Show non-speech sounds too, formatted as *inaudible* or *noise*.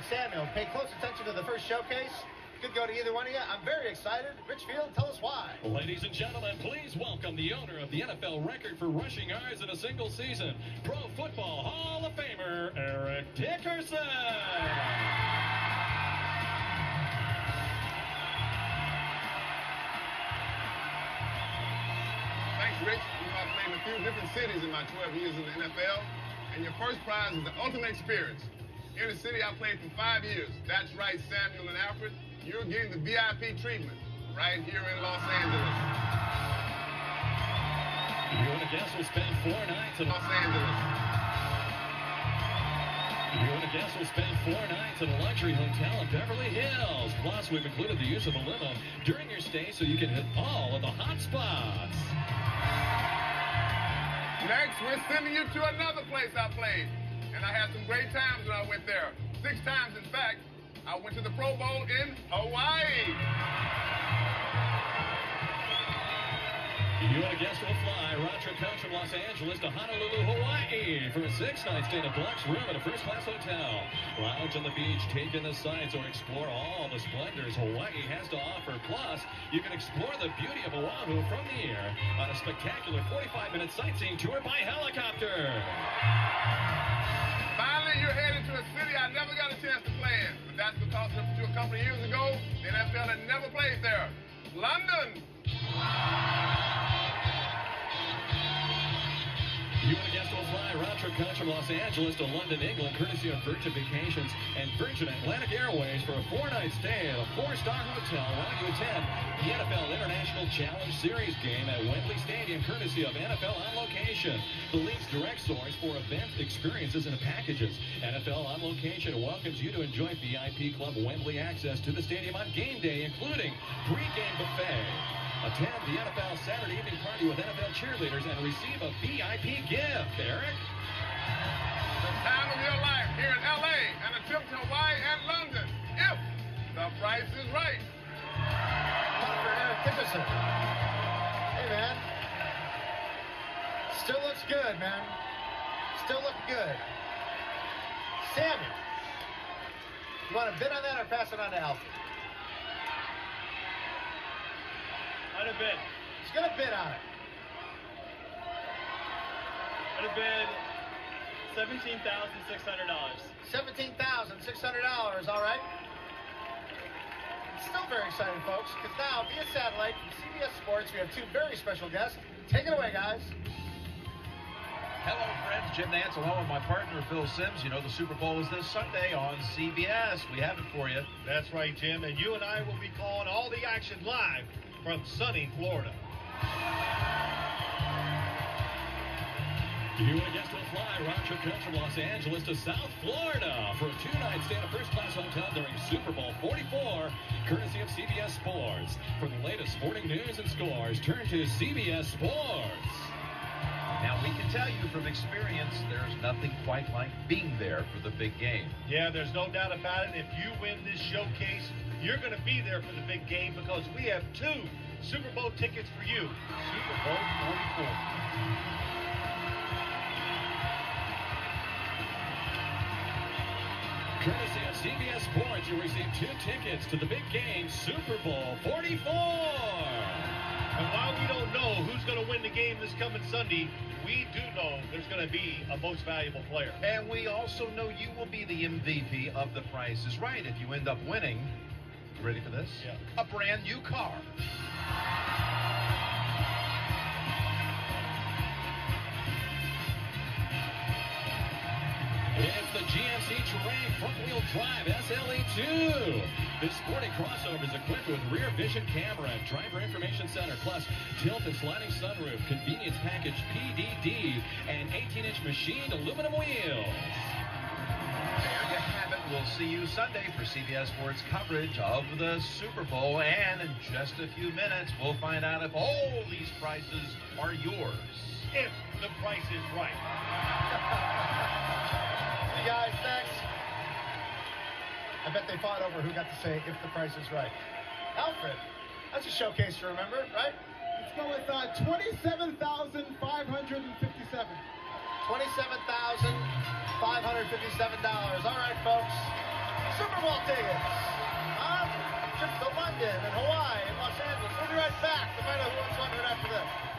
and Samuel. Pay close attention to the first showcase. Could go to either one of you. I'm very excited. Rich Fields, tell us why. Ladies and gentlemen, please welcome the owner of the NFL record for rushing yards in a single season, Pro Football Hall of Famer, Eric Dickerson. Thanks, Rich. You know, I've played in a few different cities in my 12 years in the NFL, and your first prize is the ultimate experience. In the city I played for five years. That's right, Samuel and Alfred. You're getting the VIP treatment right here in Los Angeles. You and a guest will spend four nights in Los Angeles. You and a guest will spend four nights in a luxury hotel in Beverly Hills. Plus, we've included the use of a limo during your stay so you can hit all of the hot spots. Next, we're sending you to another place I played. And I had some great times when I went there. Six times, in fact. I went to the Pro Bowl in Hawaii. You and a guest will fly Roger coach from Los Angeles to Honolulu, Hawaii for a six-night stay in a deluxe room at a first-class hotel. Lounge on the beach, take in the sights, or explore all the splendors Hawaii has to offer. Plus, you can explore the beauty of Oahu from the air on a spectacular 45-minute sightseeing tour by helicopter. Finally, you're headed to a city I never got a chance to play in. But that's because up to a couple of years ago, the NFL had never played there. London. Fly round trip coach from Los Angeles to London, England, courtesy of Virgin Vacations and Virgin Atlantic Airways for a four-night stay at a four-star hotel while you attend the NFL International Challenge Series game at Wembley Stadium, courtesy of NFL On Location, the league's direct source for event experiences and packages. NFL On Location welcomes you to enjoy VIP Club Wembley access to the stadium on game day, including pre-game buffet. Attend the NFL Saturday evening party with NFL cheerleaders and receive a VIP gift. Eric? The time of your life here in LA and a trip to Hawaii and London. If the price is right. Dr. Eric Dickerson. Hey, man. Still looks good, man. Still looking good. Samuel. You want to bid on that or pass it on to Alfred? I'd have bid. He's going to bid on it. I'd have bid seventeen thousand six hundred dollars. $17,600, all right? Still very exciting, folks, because now, via satellite from CBS Sports, we have two very special guests. Take it away, guys. Hello, friends. Jim Nantz along with my partner, Phil Simms. You know, the Super Bowl is this Sunday on CBS. We have it for you. That's right, Jim. And you and I will be calling all the action live from sunny Florida. You and a guest will fly Roger trip coach from Los Angeles to South Florida for a two-night stay at a first-class hotel during Super Bowl 44, courtesy of CBS Sports. For the latest sporting news and scores, turn to CBS Sports. Now, we can tell you from experience, there's nothing quite like being there for the big game. Yeah, there's no doubt about it. If you win this showcase, you're going to be there for the big game because we have two Super Bowl tickets for you. Super Bowl 44. Courtesy of CBS Sports, you receive two tickets to the big game, Super Bowl 44. And while we don't know who's going to win the game this coming Sunday, we do know there's going to be a most valuable player. And we also know you will be the MVP of The Price is Right if you end up winning. You ready for this? Yeah. A brand new car. It's the GMC Terrain front-wheel drive SLE2. This sporty crossover is equipped with rear vision camera, driver information center, plus tilt and sliding sunroof, convenience package PDD, and 18-inch machined aluminum wheels. We'll see you Sunday for CBS Sports coverage of the Super Bowl. And in just a few minutes, we'll find out if all these prices are yours. If the price is right. *laughs* See you guys, thanks. I bet they fought over who got to say if the price is right. Alfred, that's a showcase to remember, right? Let's go with uh, 27,557. $27,557. All right, folks. Super Bowl tickets on trips to London and Hawaii and Los Angeles. We'll be right back to find out who after this.